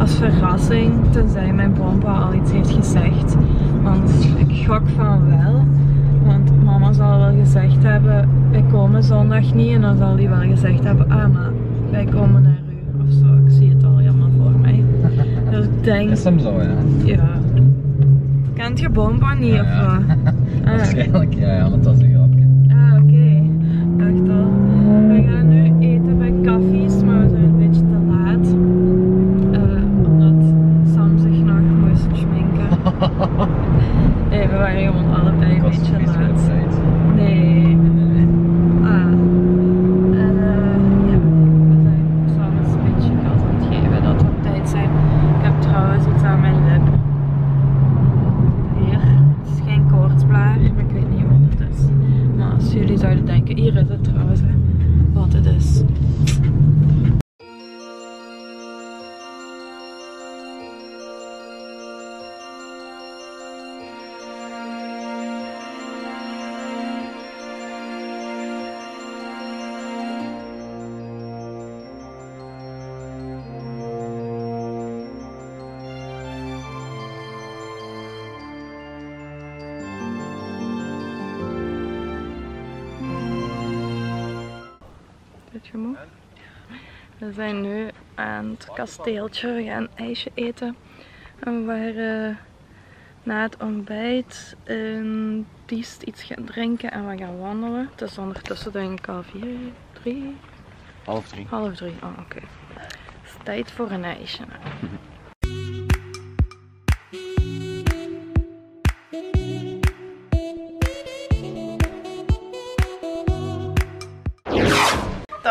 als verrassing, tenzij mijn bompa al iets heeft gezegd. Want ik gok van wel. Want mama zal wel gezegd hebben, wij komen zondag niet. En dan zal die wel gezegd hebben, ah maar, wij komen naar u. Of zo, ik zie het al helemaal voor mij. Dus ik denk, Is hem zo, ja? ja. Kent je bompa niet Ja, of wat? Ah. Waarschijnlijk, ja, ja, want dat is een grapje. Ah, oké. Dacht al. We gaan nu eten bij Kaffies, maar we zijn een beetje te laat. Eh, omdat Sam zich nog moest schminken. nee, we waren gewoon allebei een beetje een beetje laat. tijd. Nee. Ah. En eh, We zijn nu aan het kasteeltje. We gaan ijsje eten. En we waren na het ontbijt in Diest iets gaan drinken en we gaan wandelen. Het is ondertussen denk ik al vier, drie, Half drie. half drie. Oh, oké. Het is tijd voor een ijsje.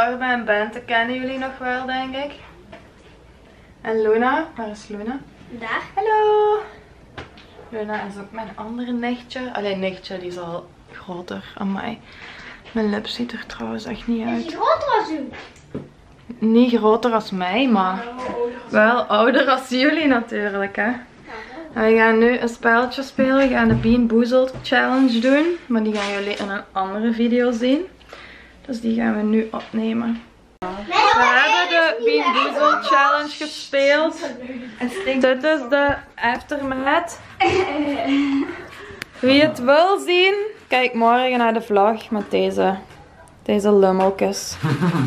Torben en Bente kennen jullie nog wel, denk ik. En Luna, waar is Luna? Daar. Hallo! Luna is ook mijn andere nichtje. Alleen nichtje, die is al groter dan mij. Mijn lip ziet er trouwens echt niet Is uit. die groter als u? Niet groter als mij, maar wel ouder als jullie natuurlijk, hè. En we gaan nu een spelletje spelen. We gaan de Bean Boozled Challenge doen. Maar die gaan jullie in een andere video zien. Dus die gaan we nu opnemen. We hebben de Bean Boozled Challenge gespeeld. Dit is de aftermath. Wie het wil zien, kijk morgen naar de vlog met deze, deze lummeltjes.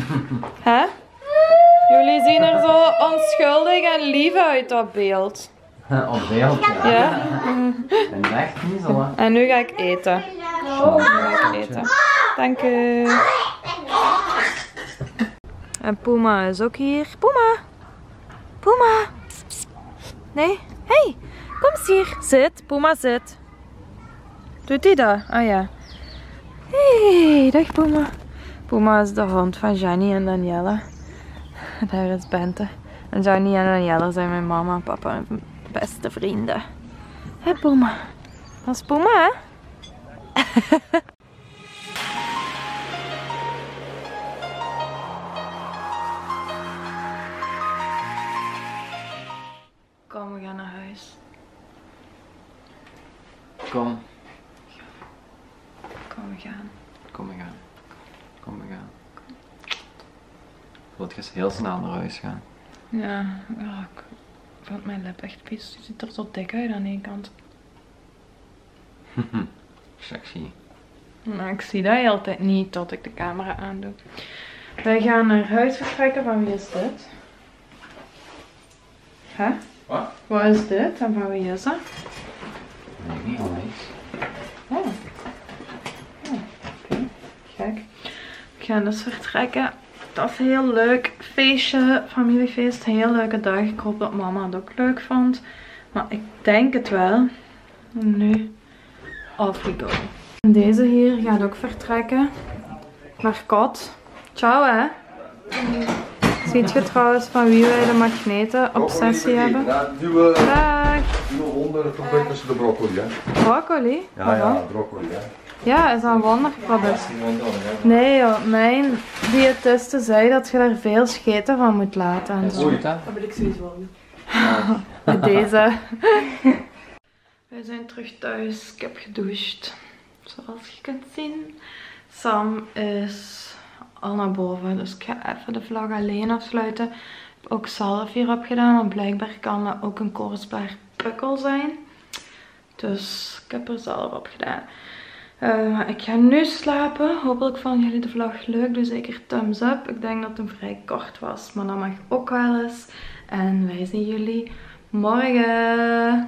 Hè? Jullie zien er zo onschuldig en lief uit op beeld. Op beeld, ja. Ja? En echt niet zo. En nu ga ik eten. Nu ga ik eten. Dank u. En Puma is ook hier. Puma! Puma! Nee? Hey, kom hier. Zit. Puma zit. Doet hij dat? Ah ja. Hey, dag Puma. Puma is de hond van Jenny en Danielle. Daar is Bente. En Jenny en Danielle zijn mijn mama en papa en beste vrienden. Hé Puma. Dat is Puma, hè? huis. Kom, Kom, we gaan. kom we gaan. Kom we gaan. Wilt je eens heel snel naar huis gaan? Ja, ja ik vond mijn lip echt vies. Die ziet er zo dik uit aan één kant. Sexy. Maar ik zie dat altijd niet tot ik de camera aandoe. Wij gaan naar huis vertrekken. Van wie is dit? Hè? Wat? Wat is dit en van wie is dat? Nee, niet alleen. Oh. Oh, Oké, gek. We gaan dus vertrekken. Dat is heel leuk. Feestje, familiefeest, heel leuke dag. Ik hoop dat mama het ook leuk vond. Maar ik denk het wel. Nu, off we go. En deze hier gaat ook vertrekken. Naar kot. Ciao hè. Ziet je trouwens van wie wij de magneten obsessie hebben? Ja, duwen, Dag. duwen onder tussen de broccoli, hè? Broccoli? Ja, Waarom? ja, broccoli, hè? Ja, is dat een wonderproduct? Nee joh, mijn diëtiste zei dat je daar veel scheten van moet laten en zo. Dat? Met deze. Wij zijn terug thuis. Ik heb gedoucht. Zoals je kunt zien. Sam is al naar boven. Dus ik ga even de vlog alleen afsluiten. ook zelf hierop gedaan. Want blijkbaar kan dat ook een kostbaar pukkel zijn. Dus ik heb er zelf op gedaan. Uh, ik ga nu slapen. Hopelijk vonden jullie de vlog leuk. Doe zeker thumbs up. Ik denk dat het vrij kort was. Maar dat mag ook wel eens. En wij zien jullie morgen.